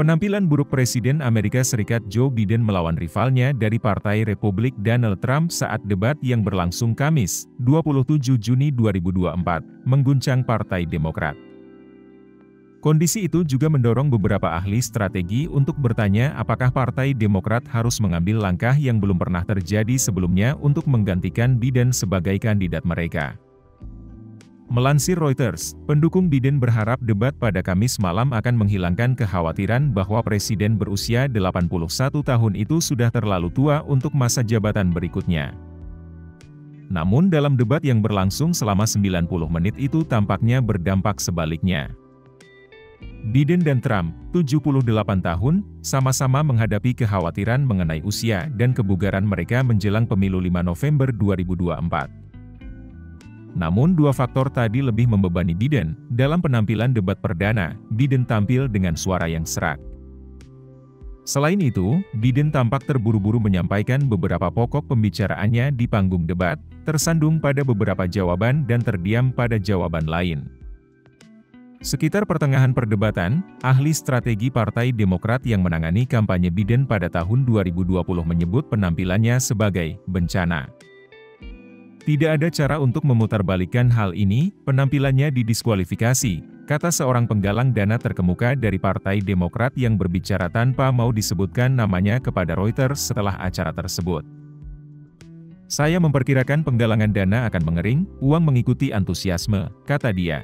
Penampilan buruk Presiden Amerika Serikat Joe Biden melawan rivalnya dari Partai Republik Donald Trump saat debat yang berlangsung Kamis, 27 Juni 2024, mengguncang Partai Demokrat. Kondisi itu juga mendorong beberapa ahli strategi untuk bertanya apakah Partai Demokrat harus mengambil langkah yang belum pernah terjadi sebelumnya untuk menggantikan Biden sebagai kandidat mereka. Melansir Reuters, pendukung Biden berharap debat pada Kamis malam akan menghilangkan kekhawatiran bahwa presiden berusia 81 tahun itu sudah terlalu tua untuk masa jabatan berikutnya. Namun dalam debat yang berlangsung selama 90 menit itu tampaknya berdampak sebaliknya. Biden dan Trump, 78 tahun, sama-sama menghadapi kekhawatiran mengenai usia dan kebugaran mereka menjelang pemilu 5 November 2024. Namun dua faktor tadi lebih membebani Biden. Dalam penampilan debat perdana, Biden tampil dengan suara yang serak. Selain itu, Biden tampak terburu-buru menyampaikan beberapa pokok pembicaraannya di panggung debat, tersandung pada beberapa jawaban dan terdiam pada jawaban lain. Sekitar pertengahan perdebatan, ahli strategi Partai Demokrat yang menangani kampanye Biden pada tahun 2020 menyebut penampilannya sebagai bencana. Tidak ada cara untuk memutarbalikkan hal ini, penampilannya didiskualifikasi, kata seorang penggalang dana terkemuka dari Partai Demokrat yang berbicara tanpa mau disebutkan namanya kepada Reuters setelah acara tersebut. Saya memperkirakan penggalangan dana akan mengering, uang mengikuti antusiasme, kata dia.